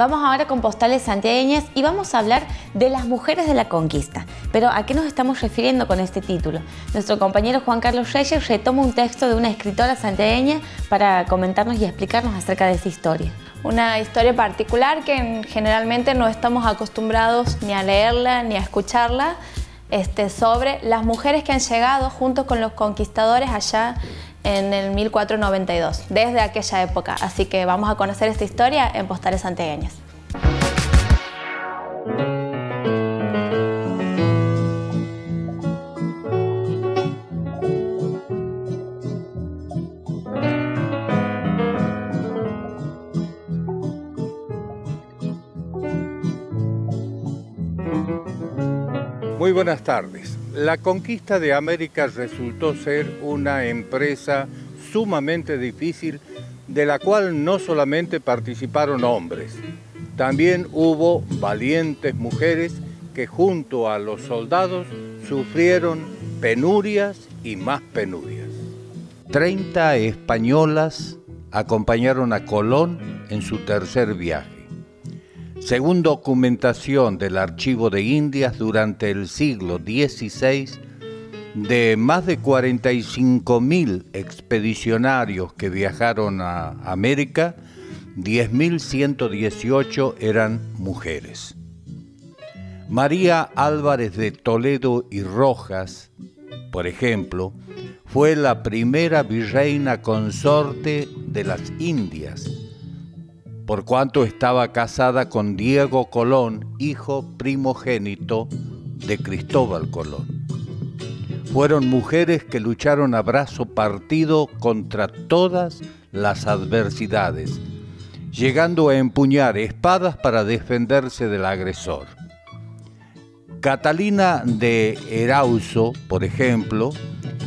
Vamos ahora con postales santiagueñas y vamos a hablar de las mujeres de la conquista. Pero ¿a qué nos estamos refiriendo con este título? Nuestro compañero Juan Carlos Reyes retoma un texto de una escritora santiagueña para comentarnos y explicarnos acerca de esa historia. Una historia particular que generalmente no estamos acostumbrados ni a leerla ni a escucharla, este, sobre las mujeres que han llegado junto con los conquistadores allá en el 1492, desde aquella época. Así que vamos a conocer esta historia en Postales Santiagueñas. Muy buenas tardes. La conquista de América resultó ser una empresa sumamente difícil de la cual no solamente participaron hombres, también hubo valientes mujeres que junto a los soldados sufrieron penurias y más penurias. Treinta españolas acompañaron a Colón en su tercer viaje. Según documentación del Archivo de Indias durante el siglo XVI, de más de 45.000 expedicionarios que viajaron a América, 10.118 eran mujeres. María Álvarez de Toledo y Rojas, por ejemplo, fue la primera virreina consorte de las Indias por cuanto estaba casada con Diego Colón, hijo primogénito de Cristóbal Colón. Fueron mujeres que lucharon a brazo partido contra todas las adversidades, llegando a empuñar espadas para defenderse del agresor. Catalina de Erauso, por ejemplo,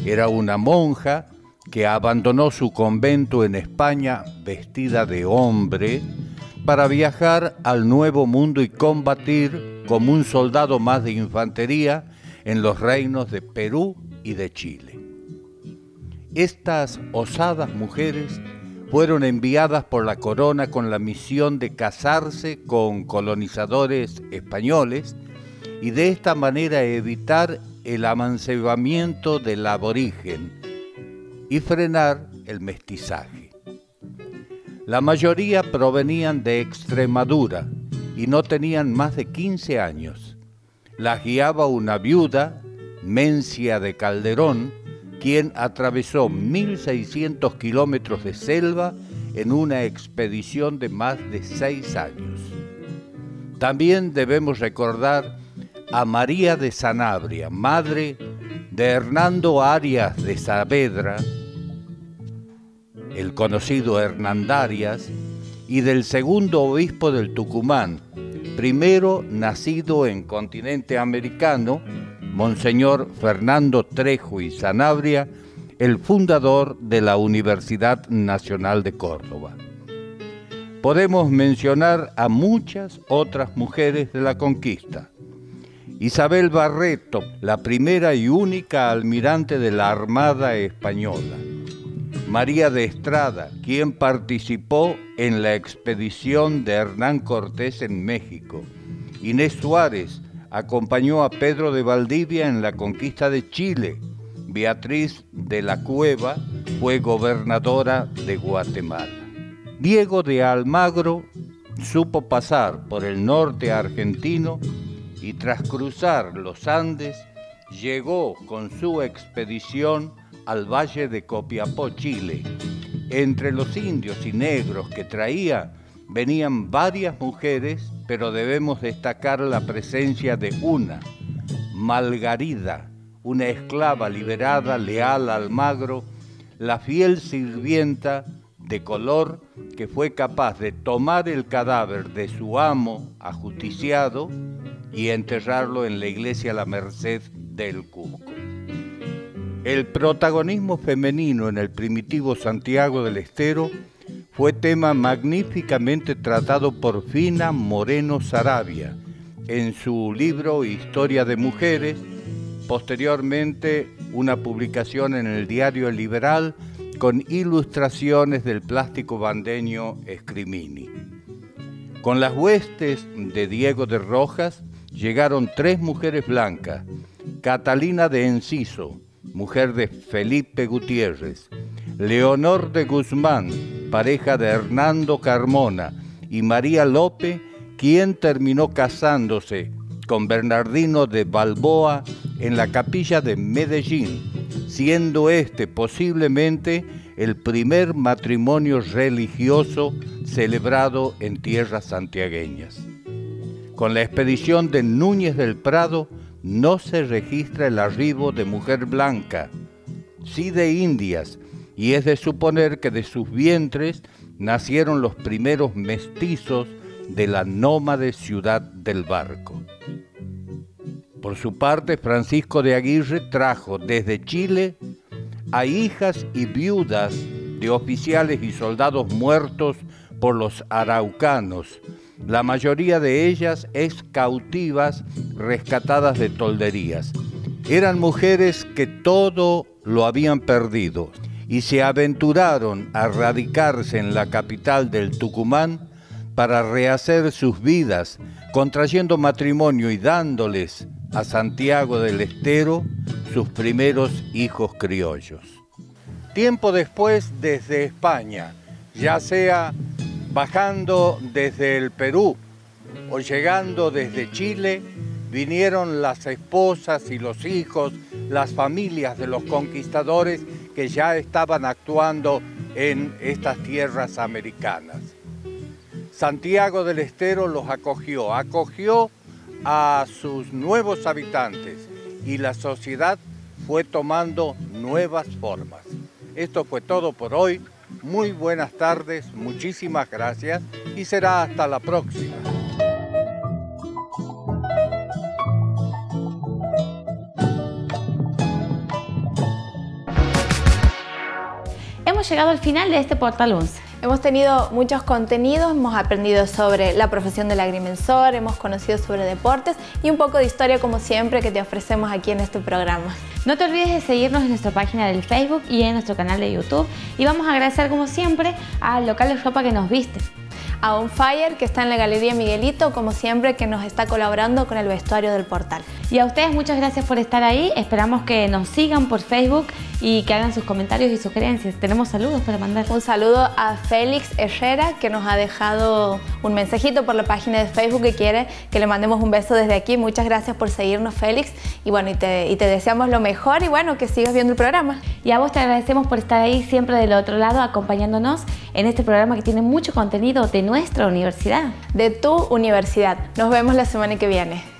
era una monja que abandonó su convento en España vestida de hombre para viajar al Nuevo Mundo y combatir como un soldado más de infantería en los reinos de Perú y de Chile. Estas osadas mujeres fueron enviadas por la corona con la misión de casarse con colonizadores españoles y de esta manera evitar el amancebamiento del aborigen y frenar el mestizaje. La mayoría provenían de Extremadura y no tenían más de 15 años. Las guiaba una viuda, Mencia de Calderón, quien atravesó 1.600 kilómetros de selva en una expedición de más de seis años. También debemos recordar a María de Sanabria, madre de Hernando Arias de Saavedra, el conocido Hernandarias, y del segundo obispo del Tucumán, primero nacido en continente americano, Monseñor Fernando Trejo y Sanabria, el fundador de la Universidad Nacional de Córdoba. Podemos mencionar a muchas otras mujeres de la conquista. Isabel Barreto, la primera y única almirante de la Armada Española. María de Estrada, quien participó en la expedición de Hernán Cortés en México. Inés Suárez acompañó a Pedro de Valdivia en la conquista de Chile. Beatriz de la Cueva fue gobernadora de Guatemala. Diego de Almagro supo pasar por el norte argentino y tras cruzar los Andes llegó con su expedición al valle de Copiapó, Chile. Entre los indios y negros que traía venían varias mujeres, pero debemos destacar la presencia de una, Malgarida, una esclava liberada, leal al magro, la fiel sirvienta de color que fue capaz de tomar el cadáver de su amo ajusticiado y enterrarlo en la iglesia La Merced del Cusco. El protagonismo femenino en el primitivo Santiago del Estero fue tema magníficamente tratado por Fina Moreno Sarabia en su libro Historia de Mujeres, posteriormente una publicación en el diario Liberal con ilustraciones del plástico bandeño Escrimini. Con las huestes de Diego de Rojas llegaron tres mujeres blancas, Catalina de Enciso, mujer de Felipe Gutiérrez, Leonor de Guzmán, pareja de Hernando Carmona, y María Lope, quien terminó casándose con Bernardino de Balboa en la capilla de Medellín, siendo este posiblemente el primer matrimonio religioso celebrado en tierras santiagueñas. Con la expedición de Núñez del Prado no se registra el arribo de mujer blanca, sí de indias, y es de suponer que de sus vientres nacieron los primeros mestizos de la nómade ciudad del barco. Por su parte, Francisco de Aguirre trajo desde Chile a hijas y viudas de oficiales y soldados muertos por los araucanos, la mayoría de ellas es cautivas rescatadas de tolderías. Eran mujeres que todo lo habían perdido y se aventuraron a radicarse en la capital del Tucumán para rehacer sus vidas, contrayendo matrimonio y dándoles a Santiago del Estero sus primeros hijos criollos. Tiempo después, desde España, ya sea bajando desde el Perú o llegando desde Chile, vinieron las esposas y los hijos, las familias de los conquistadores que ya estaban actuando en estas tierras americanas. Santiago del Estero los acogió, acogió a sus nuevos habitantes y la sociedad fue tomando nuevas formas. Esto fue todo por hoy. Muy buenas tardes, muchísimas gracias y será hasta la próxima. Hemos llegado al final de este Portal 11. Hemos tenido muchos contenidos, hemos aprendido sobre la profesión del agrimensor, hemos conocido sobre deportes y un poco de historia como siempre que te ofrecemos aquí en este programa. No te olvides de seguirnos en nuestra página del Facebook y en nuestro canal de YouTube y vamos a agradecer como siempre al local de ropa que nos viste a On Fire, que está en la Galería Miguelito, como siempre, que nos está colaborando con el vestuario del portal. Y a ustedes muchas gracias por estar ahí. Esperamos que nos sigan por Facebook y que hagan sus comentarios y sugerencias. Tenemos saludos para mandar. Un saludo a Félix Herrera, que nos ha dejado un mensajito por la página de Facebook que quiere que le mandemos un beso desde aquí. Muchas gracias por seguirnos, Félix. Y bueno, y te, y te deseamos lo mejor y bueno, que sigas viendo el programa. Y a vos te agradecemos por estar ahí siempre del otro lado acompañándonos en este programa que tiene mucho contenido de nuestra universidad. De tu universidad. Nos vemos la semana que viene.